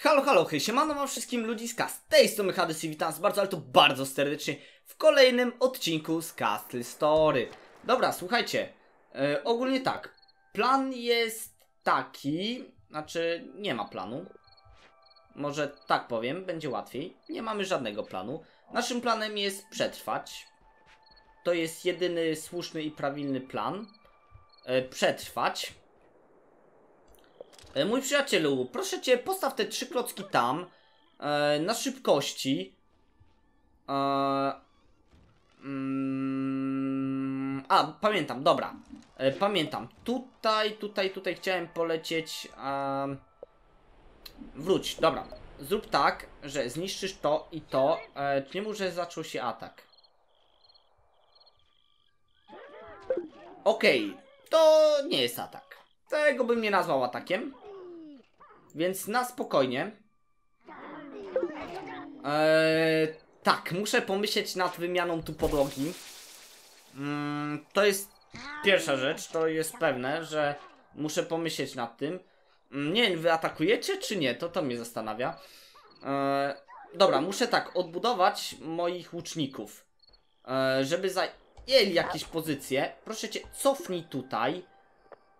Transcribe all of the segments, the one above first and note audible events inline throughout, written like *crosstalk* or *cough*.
Halo, halo, hej, siemano wam wszystkim ludziska, z tej strony Hades i witam bardzo, ale to bardzo serdecznie w kolejnym odcinku z Castle Story. Dobra, słuchajcie, e, ogólnie tak, plan jest taki, znaczy nie ma planu, może tak powiem, będzie łatwiej, nie mamy żadnego planu. Naszym planem jest przetrwać, to jest jedyny słuszny i prawilny plan, e, przetrwać. E, Mój przyjacielu, proszę cię, postaw te trzy klocki tam, e, na szybkości. E, mm, a, pamiętam, dobra. E, pamiętam. Tutaj, tutaj, tutaj chciałem polecieć. em, wróć, dobra. Zrób tak, że zniszczysz to i to. E, nie mów, że zaczął się atak. Okej, to nie jest atak. Tego bym nie nazwał atakiem. Więc na spokojnie. Eee, tak, muszę pomyśleć nad wymianą tu podłogi. Mm, to jest pierwsza rzecz, to jest pewne, że muszę pomyśleć nad tym. Mm, nie wiem, wy atakujecie czy nie? To to mnie zastanawia. Eee, dobra, muszę tak odbudować moich łuczników. Eee, żeby zajęli jakieś pozycje. Proszę cię, cofnij tutaj.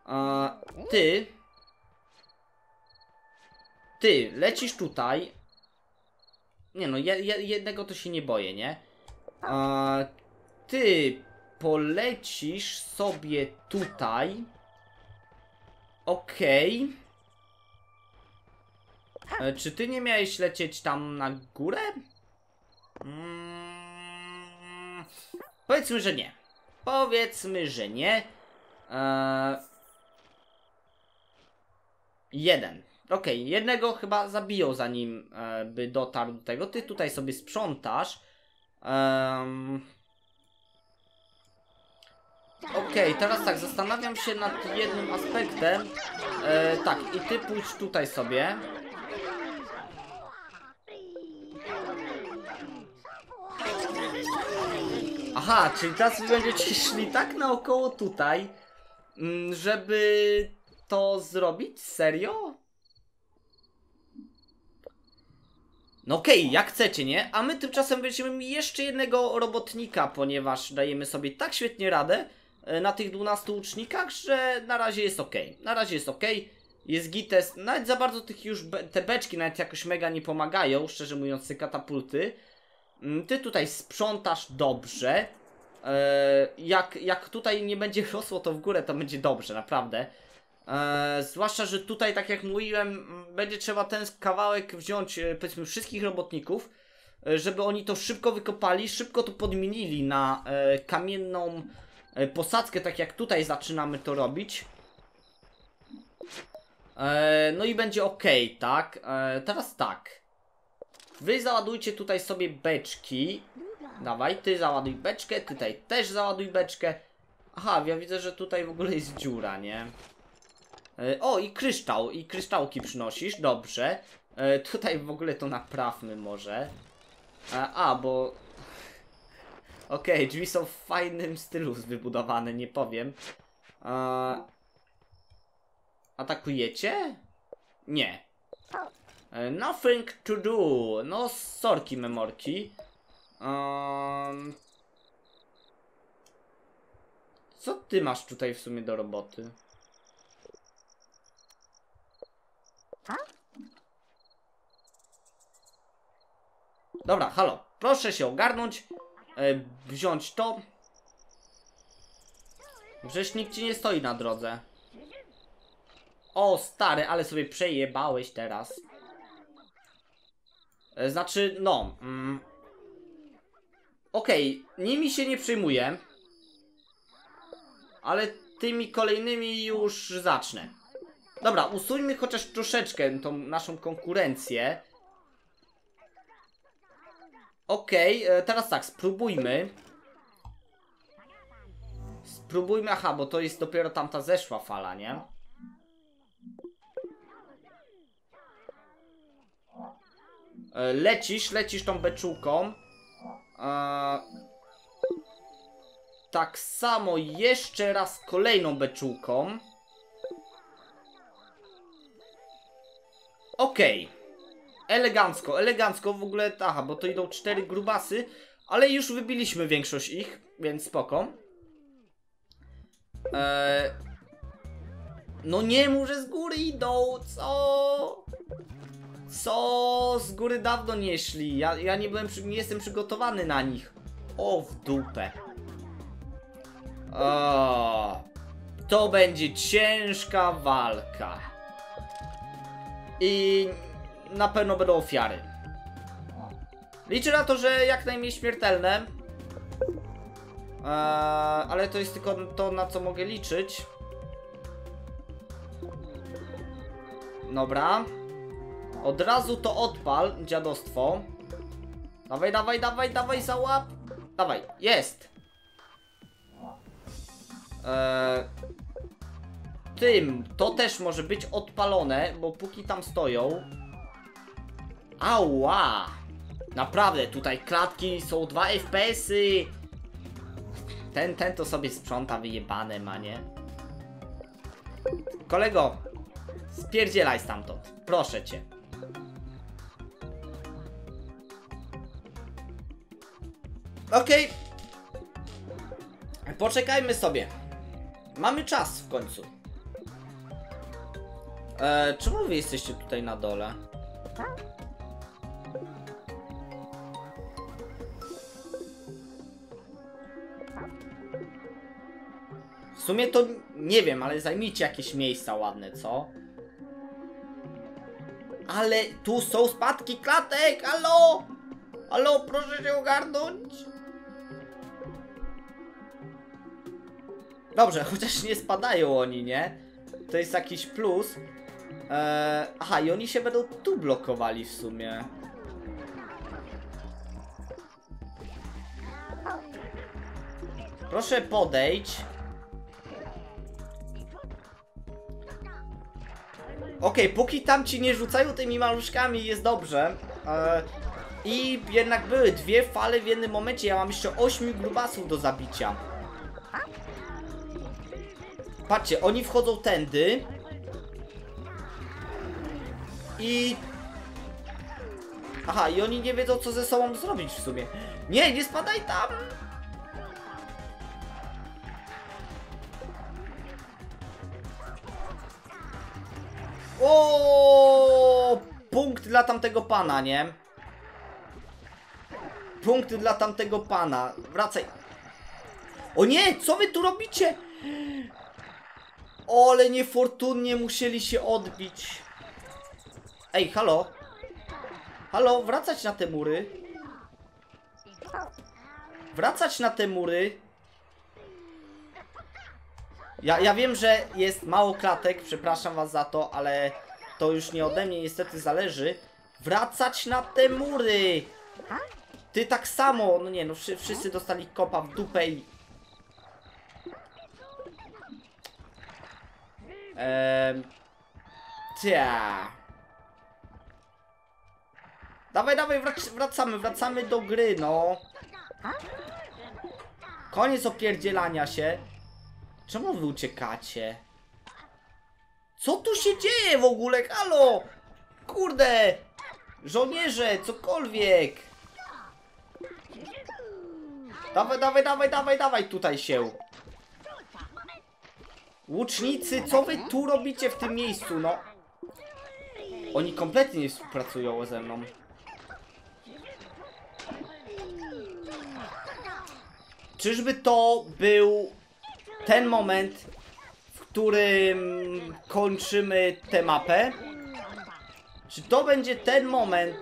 Eee, ty. Ty, lecisz tutaj. Nie no, je, je, jednego to się nie boję, nie? Eee, ty polecisz sobie tutaj. Okej. E, Czy ty nie miałeś lecieć tam na górę? Mm, powiedzmy, że nie. Powiedzmy, że nie. Eee, jeden. Okej, jednego chyba zabiją zanim e, by dotarł do tego. Ty tutaj sobie sprzątasz. Em, Okej, teraz tak, zastanawiam się nad jednym aspektem. E, tak, i ty pójdź tutaj sobie. Aha, czyli teraz wy będziecie *laughs* szli tak naokoło tutaj, mm, żeby to zrobić? Serio? No okej, jak chcecie, nie? A my tymczasem będziemy mieli jeszcze jednego robotnika, ponieważ dajemy sobie tak świetnie radę e, na tych 12 łucznikach, że na razie jest ok. Na razie jest ok. Jest gites. Nawet za bardzo tych już be te beczki nawet jakoś mega nie pomagają, szczerze mówiąc, te katapulty. Mm, Ty tutaj sprzątasz dobrze. E, jak, jak tutaj nie będzie *laughs* rosło to w górę, to będzie dobrze, naprawdę. E, zwłaszcza, że tutaj, tak jak mówiłem, będzie trzeba ten kawałek wziąć, e, powiedzmy, wszystkich robotników, e, żeby oni to szybko wykopali, szybko to podmienili na kamienną posadzkę, tak jak tutaj zaczynamy to robić. No i będzie ok, tak? Teraz tak. Wy załadujcie tutaj sobie beczki. Dawaj, ty załaduj beczkę, tutaj też załaduj beczkę. Aha, ja widzę, że tutaj w ogóle jest dziura, nie? E, O, i kryształ, i kryształki przynosisz, dobrze. E, Tutaj w ogóle to naprawmy może. E, A, bo... Okej, drzwi są w fajnym stylu wybudowane, nie powiem. Atakujecie? Nie. Nothing to do. No, sorki memorki. Um, co ty masz tutaj w sumie do roboty? Dobra, halo. Proszę się ogarnąć. E, wziąć to. Przecież nikt ci nie stoi na drodze. O, stary, ale sobie przejebałeś teraz. E, znaczy, no. Mm, Okej, nimi się nie przejmuję. Ale tymi kolejnymi już zacznę. Dobra, usuńmy chociaż troszeczkę tą naszą konkurencję. Okej, e, teraz tak, spróbujmy. Spróbujmy, aha, bo to jest dopiero tamta zeszła fala, nie? E, Lecisz, lecisz tą beczułką. E, tak samo jeszcze raz kolejną beczułką. Okej. Elegancko, elegancko. W ogóle, aha, bo to idą cztery grubasy, ale już wybiliśmy większość ich, więc spoko. Eee... No nie mów, że z góry idą, co? Co? Z góry dawno nie szli. Ja, ja nie byłem, nie jestem przygotowany na nich. O, w dupę. O, to będzie ciężka walka. I na pewno będą ofiary. Liczę na to, że jak najmniej śmiertelne. Eee, ale to jest tylko to, na co mogę liczyć. Dobra. Od razu to odpal, dziadostwo. Dawaj, dawaj, dawaj, dawaj, załap. Dawaj, jest. Eee, tym, to też może być odpalone, bo póki tam stoją. Ała! Naprawdę, tutaj klatki są 2 FPS-y. Ten, ten to sobie sprząta wyjebane, ma nie? Kolego, spierdzielaj stamtąd. Proszę cię. Okej. Poczekajmy sobie. Mamy czas w końcu. E, czemu wy jesteście tutaj na dole? W sumie to nie wiem, ale zajmijcie jakieś miejsca ładne, co? Ale tu są spadki klatek, halo! Halo, proszę się ogarnąć! Dobrze, chociaż nie spadają oni, nie? To jest jakiś plus. Eee, aha, i oni się będą tu blokowali w sumie. Proszę podejść. Okej, póki tam ci nie rzucają tymi maluszkami jest dobrze. Eee, I jednak były dwie fale w jednym momencie. Ja mam jeszcze ośmiu grubasów do zabicia. Patrzcie, oni wchodzą tędy. I... Aha, i oni nie wiedzą co ze sobą zrobić w sumie. Nie, nie spadaj tam! O, Punkt dla tamtego pana, nie? Punkt dla tamtego pana. Wracaj. O nie, co wy tu robicie? Ole niefortunnie musieli się odbić. Ej, halo? Halo, wracać na te mury. Wracać na te mury. Ja, ja wiem, że jest mało klatek, przepraszam was za to, ale to już nie ode mnie niestety zależy. Wracać na te mury! Ty tak samo, no nie no, wszy, wszyscy dostali kopa w dupę i... Tia. Dawaj, dawaj, wrac wracamy, wracamy do gry, no. Koniec opierdzielania się. Czemu wy uciekacie? Co tu się dzieje w ogóle? Halo! Kurde! Żołnierze, cokolwiek! Dawaj, dawaj, dawaj, dawaj, dawaj tutaj się! Łucznicy, co wy tu robicie w tym miejscu, no? Oni kompletnie nie współpracują ze mną. Czyżby to był ten moment, w którym kończymy tę mapę? Czy to będzie ten moment?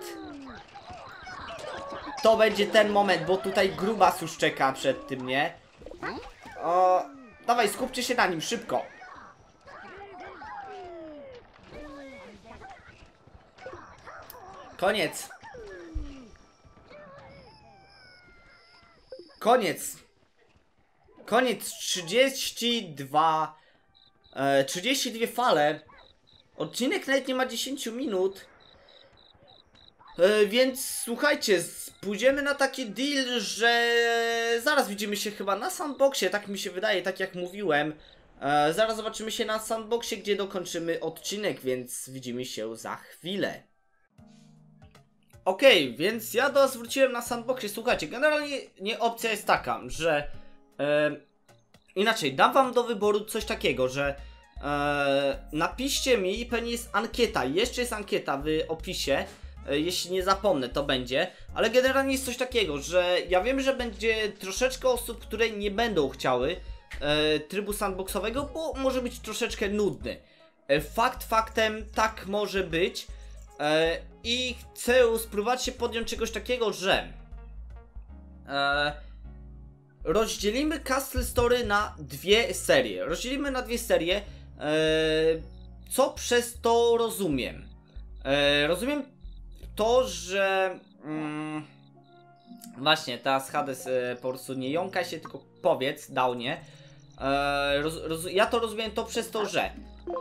To będzie ten moment, bo tutaj grubas już czeka przed tym, nie? O, dawaj, skupcie się na nim, szybko. Koniec. Koniec. Koniec 32 e, 32 fale. Odcinek nawet nie ma 10 minut. E, Więc słuchajcie Pójdziemy na taki deal, że Zaraz widzimy się chyba na sandboxie Tak mi się wydaje, tak jak mówiłem. E, Zaraz zobaczymy się na sandboxie Gdzie dokończymy odcinek Więc widzimy się za chwilę. Okej, więc ja do was wróciłem na sandboxie. Słuchajcie, generalnie nie opcja jest taka, że e, inaczej, dam wam do wyboru coś takiego, że e, napiszcie mi, pewnie jest ankieta, jeszcze jest ankieta w opisie, e, jeśli nie zapomnę, to będzie, ale generalnie jest coś takiego, że ja wiem, że będzie troszeczkę osób, które nie będą chciały e, trybu sandboxowego, bo może być troszeczkę nudny. E, fakt faktem, tak może być. E, I chcę spróbować się podjąć czegoś takiego, że rozdzielimy Castle Story na dwie serie. Rozdzielimy na dwie serie. E, co przez to rozumiem? E, rozumiem to, że mm, właśnie teraz Hades e, po prostu nie jąka się, tylko powiedz, Downie. E, roz, roz, ja to rozumiem to przez to, że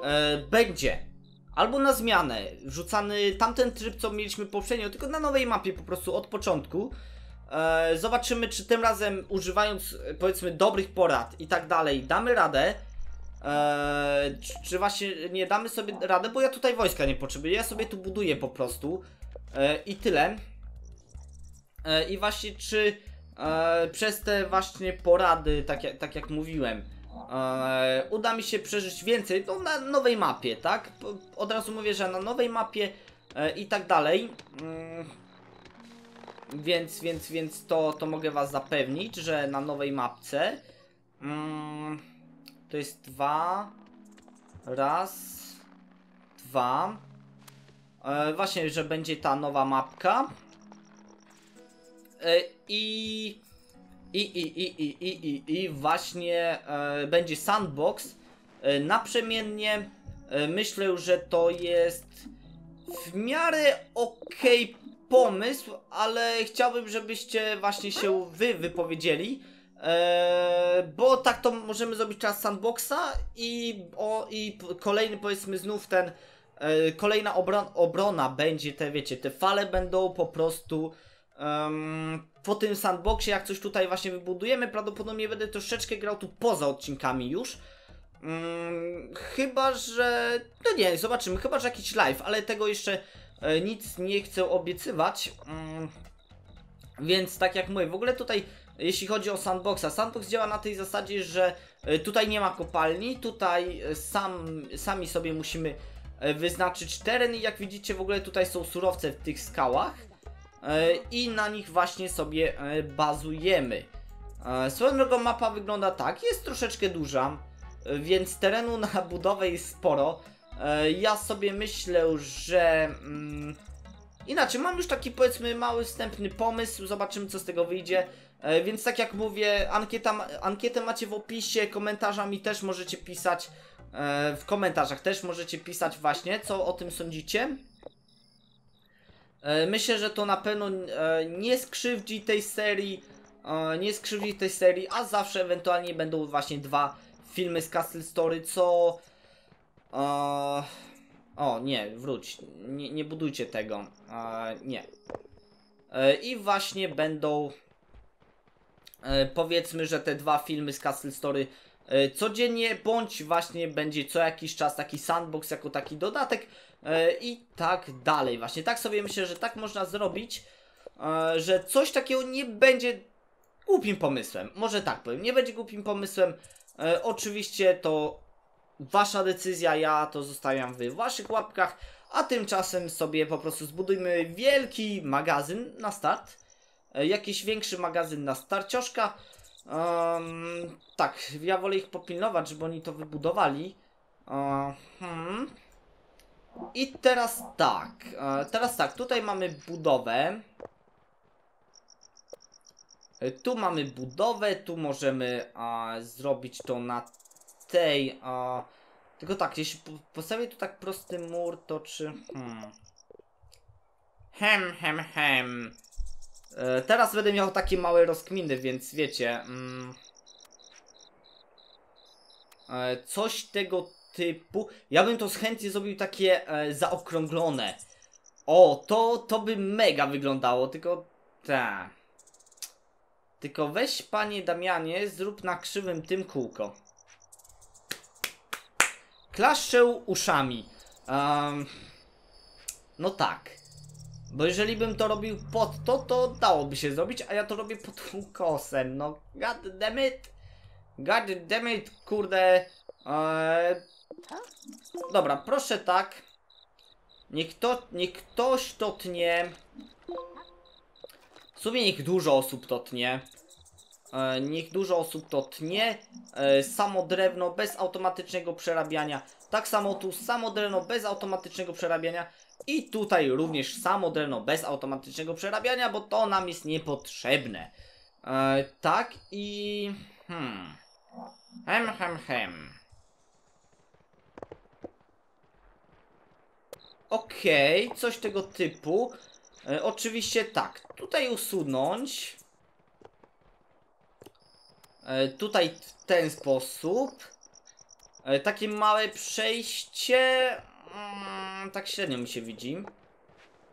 e, będzie albo na zmianę wrzucany tamten tryb, co mieliśmy poprzednio, tylko na nowej mapie po prostu od początku. E, zobaczymy, czy tym razem używając e, powiedzmy dobrych porad i tak dalej damy radę. E, czy, czy właśnie nie damy sobie radę, bo ja tutaj wojska nie potrzebuję, ja sobie tu buduję po prostu e, i tyle. E, I właśnie czy e, przez te właśnie porady, tak jak, tak jak mówiłem, e, uda mi się przeżyć więcej, no na nowej mapie, tak? Od razu mówię, że na nowej mapie e, i tak dalej. Mm, więc, więc, więc to, to mogę was zapewnić, że na nowej mapce mm, to jest dwa, raz, dwa. E, właśnie, że będzie ta nowa mapka. E, I i, i, i, i, i, i, i właśnie e, będzie sandbox. E, naprzemiennie e, myślę, że to jest w miarę okej pomysł, ale chciałbym, żebyście właśnie się wy wypowiedzieli. E, bo tak to możemy zrobić teraz sandboxa i, o, i kolejny powiedzmy znów ten e, kolejna obron obrona będzie te wiecie, te fale będą po prostu em, po tym sandboxie, jak coś tutaj właśnie wybudujemy, prawdopodobnie będę troszeczkę grał tu poza odcinkami już. Mm, chyba, że. No nie, zobaczymy. Chyba, że jakiś live, ale tego jeszcze nic nie chcę obiecywać. Mm, więc tak jak mówię, w ogóle tutaj, jeśli chodzi o sandboxa, sandbox działa na tej zasadzie, że e, tutaj nie ma kopalni, tutaj e, sam, sami sobie musimy e, wyznaczyć teren i jak widzicie w ogóle tutaj są surowce w tych skałach e, i na nich właśnie sobie e, bazujemy. E, Swoją drogą mapa wygląda tak, jest troszeczkę duża, e, więc terenu na budowę jest sporo. E, Ja sobie myślę, że... Mm, inaczej, mam już taki powiedzmy mały wstępny pomysł, zobaczymy co z tego wyjdzie. E, Więc tak jak mówię, ankieta, ankietę macie w opisie, komentarzami też możecie pisać. e, W komentarzach też możecie pisać właśnie, co o tym sądzicie. Myślę, że to na pewno nie skrzywdzi tej serii, nie skrzywdzi tej serii, a zawsze ewentualnie będą właśnie dwa filmy z Castle Story, co... e, O, nie, wróć, nie, nie budujcie tego, e, nie. E, I właśnie będą, e, powiedzmy, że te dwa filmy z Castle Story e, codziennie, bądź właśnie będzie co jakiś czas taki sandbox jako taki dodatek e, i tak dalej. Właśnie tak sobie myślę, że tak można zrobić, e, że coś takiego nie będzie głupim pomysłem. Może tak powiem, nie będzie głupim pomysłem. E, oczywiście to wasza decyzja, ja to zostawiam w waszych łapkach, a tymczasem sobie po prostu zbudujmy wielki magazyn na start. E, jakiś większy magazyn na starcioszka. Em, tak, ja wolę ich popilnować, żeby oni to wybudowali. E, hmm. I teraz tak, e, teraz tak, tutaj mamy budowę. Tu mamy budowę, tu możemy a, zrobić to na tej. A, tylko tak, jeśli po- postawię tu tak prosty mur, to czy. Hmm. Hem, hem, hem. E, teraz będę miał takie małe rozkminy, więc wiecie. Mm, e, coś tego typu. Ja bym to z zrobił takie e, zaokrąglone. O, to, to by mega wyglądało, tylko. Ta. Tylko weź, panie Damianie, zrób na krzywym tym kółko. Klaszczę uszami. Em, no tak. Bo jeżeli bym to robił pod to, to dałoby się zrobić, a ja to robię pod ukosem. No, god damn it. God damn it, kurde. Eee... Dobra, proszę tak. Niech, to, niech ktoś to tnie. W sumie niech dużo osób to tnie. E, niech dużo osób to tnie. E, samo drewno bez automatycznego przerabiania. Tak samo tu samo drewno bez automatycznego przerabiania. I tutaj również samo drewno bez automatycznego przerabiania, bo to nam jest niepotrzebne. E, tak i... Hmm. Hem, hem, hem. Okej, coś tego typu. E, oczywiście tak, tutaj usunąć. E, tutaj w ten sposób. E, takie małe przejście. Mm, tak średnio mi się widzi.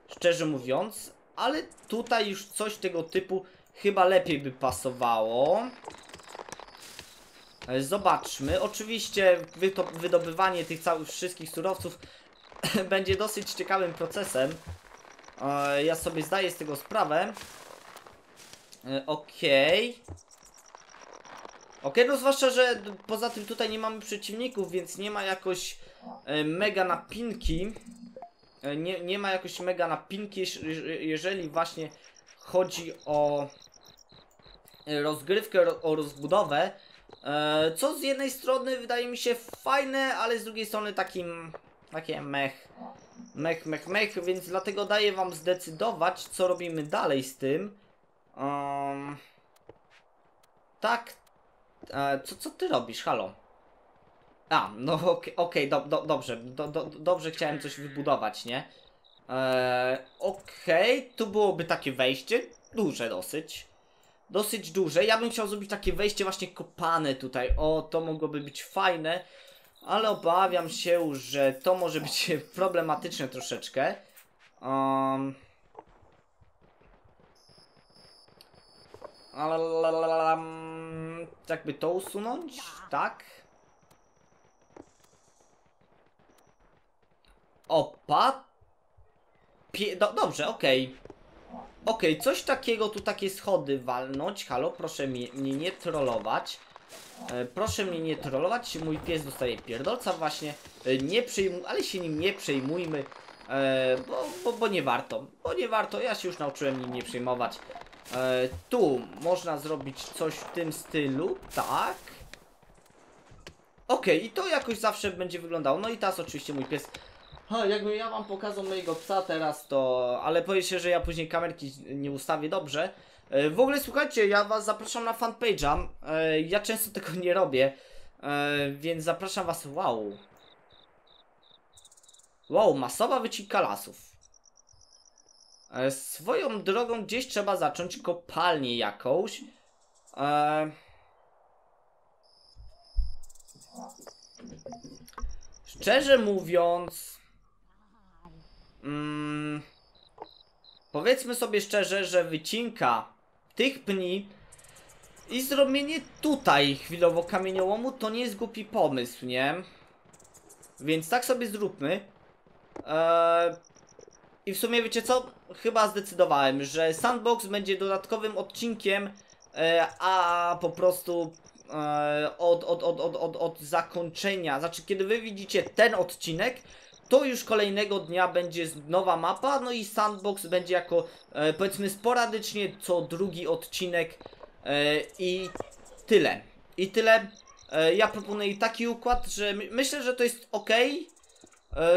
Szczerze mówiąc. Ale tutaj już coś tego typu chyba lepiej by pasowało. E, Zobaczmy. Oczywiście wydobywanie tych całych wszystkich surowców *coughs* będzie dosyć ciekawym procesem. Ja sobie zdaję z tego sprawę. Okej. Okej, no zwłaszcza, że poza tym tutaj nie mamy przeciwników, więc nie ma jakoś e, mega napinki. E, Nie, nie ma jakoś mega napinki, jeż- jeż- jeżeli właśnie chodzi o e, rozgrywkę, ro- o rozbudowę. Co z jednej strony wydaje mi się fajne, ale z drugiej strony takim takie mech. Mech, mech, mech, więc dlatego daję wam zdecydować, co robimy dalej z tym. Um, tak. E, co, co ty robisz? Halo? A, no *laughs* okej, okej, do, do, dobrze, do, do, dobrze chciałem coś wybudować, nie? E, okej, tu byłoby takie wejście, duże dosyć. Dosyć duże. Ja bym chciał zrobić takie wejście właśnie kopane tutaj. O, to mogłoby być fajne. Ale obawiam się, że to może być *laughs* problematyczne troszeczkę. Um, jakby to usunąć? Tak. Opa. Pie do dobrze, okej. Okej, coś takiego, tu takie schody walnąć. Halo, proszę mnie, mnie nie trollować. E, proszę mnie nie trollować, mój pies dostaje pierdolca właśnie. E, nie przejmuj, ale się nim nie przejmujmy. E, bo, bo, bo nie warto, bo nie warto, ja się już nauczyłem nim nie przejmować. E, tu można zrobić coś w tym stylu, tak. Okej, i to jakoś zawsze będzie wyglądało. No i teraz oczywiście mój pies. Ha, jakbym ja wam pokazał mojego psa teraz, to. Ale powiem się, że ja później kamerki nie ustawię dobrze. E, W ogóle słuchajcie, ja was zapraszam na fanpage'a. E, Ja często tego nie robię. e, Więc zapraszam was. Wow. Wow, masowa wycinka lasów. E, Swoją drogą gdzieś trzeba zacząć kopalnię jakąś. E, Szczerze mówiąc. Mm, powiedzmy sobie szczerze, że wycinka tych pni i zrobienie tutaj chwilowo kamieniołomu to nie jest głupi pomysł, nie? Więc tak sobie zróbmy. Eee, I w sumie wiecie co? Chyba zdecydowałem, że Sandbox będzie dodatkowym odcinkiem, e, a po prostu e, od, od, od, od, od, od zakończenia, znaczy kiedy wy widzicie ten odcinek, to już kolejnego dnia będzie nowa mapa, no i Sandbox będzie jako e, powiedzmy sporadycznie co drugi odcinek i tyle. I tyle. Ja proponuję taki układ, że my, myślę, że to jest ok,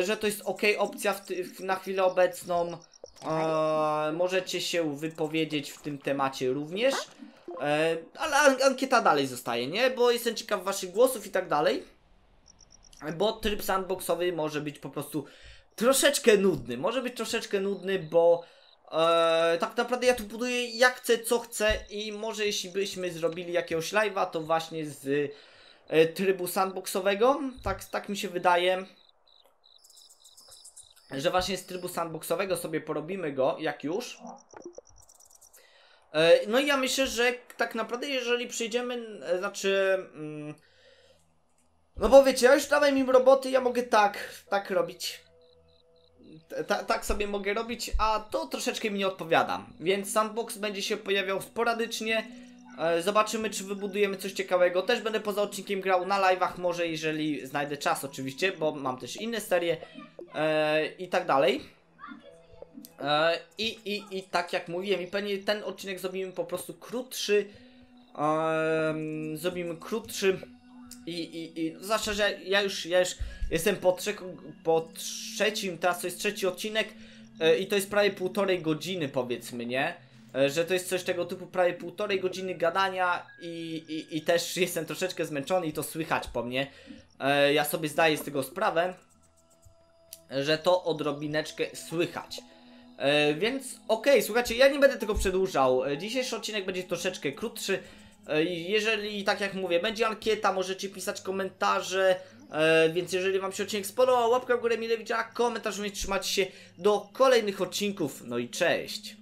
że to jest ok opcja w w, na chwilę obecną. E, możecie się wypowiedzieć w tym temacie również. E, ale an ankieta dalej zostaje, nie? Bo jestem ciekaw waszych głosów i tak dalej. Bo tryb sandboxowy może być po prostu troszeczkę nudny. Może być troszeczkę nudny, bo e, tak naprawdę ja tu buduję jak chcę, co chcę i może jeśli byśmy zrobili jakiegoś live'a, to właśnie z e, trybu sandboxowego. Tak, tak mi się wydaje. Że właśnie z trybu sandboxowego sobie porobimy go, jak już. E, No i ja myślę, że tak naprawdę jeżeli przejdziemy, e, znaczy... Mm, no bo wiecie, ja już dałem im roboty, ja mogę tak, tak robić. ta, tak sobie mogę robić, a to troszeczkę mi nie odpowiada. Więc sandbox będzie się pojawiał sporadycznie. E, Zobaczymy, czy wybudujemy coś ciekawego. Też będę poza odcinkiem grał na live'ach, może jeżeli znajdę czas oczywiście, bo mam też inne serie e, i tak dalej. E, I, i, I tak jak mówiłem, i pewnie ten odcinek zrobimy po prostu krótszy. Em, zrobimy krótszy. I, i, i zwłaszcza, że ja już, ja już jestem po, trzech, po trzecim, teraz to jest trzeci odcinek e, i to jest prawie półtorej godziny powiedzmy, nie? E, Że to jest coś tego typu prawie półtorej godziny gadania i, i, i też jestem troszeczkę zmęczony i to słychać po mnie. E, Ja sobie zdaję z tego sprawę, że to odrobineczkę słychać. E, więc okej, słuchajcie, ja nie będę tego przedłużał. E, Dzisiejszy odcinek będzie troszeczkę krótszy. E, Jeżeli, tak jak mówię, będzie ankieta, możecie pisać komentarze. Więc jeżeli Wam się odcinek spodobał, łapka w górę mile widziała, komentarz, umieć trzymać się do kolejnych odcinków. No i cześć!